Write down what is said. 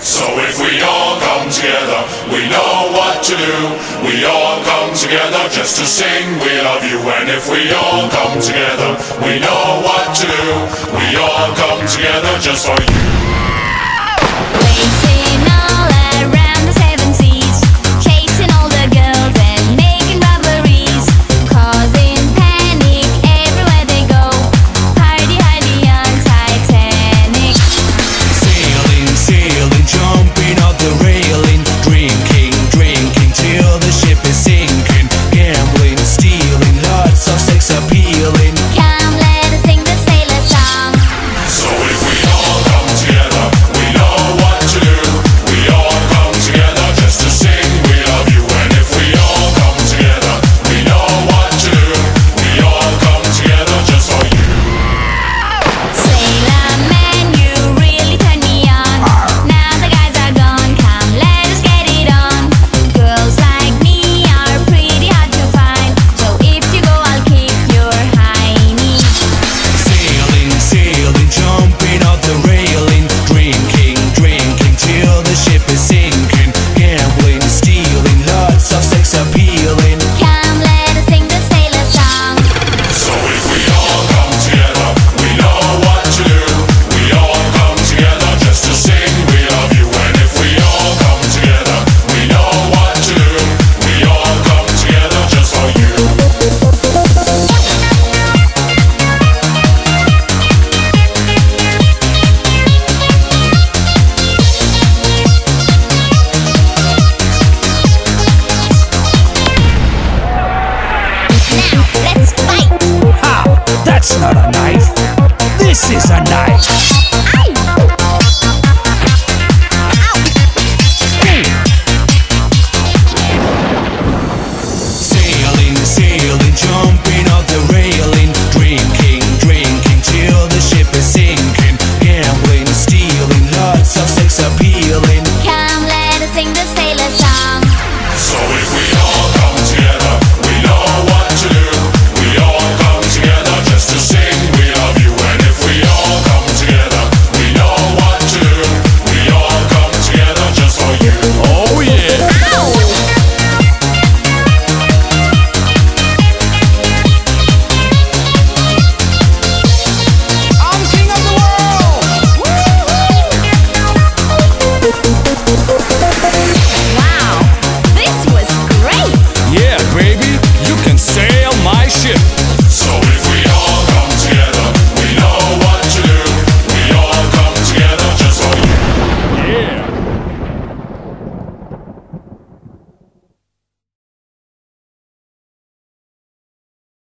So if we all come together, we know what to do. We all come together just to sing we love you. And if we all come together, we know what to do. We all come together just for you. Let's fight! Ha! That's not a knife! This is a knife!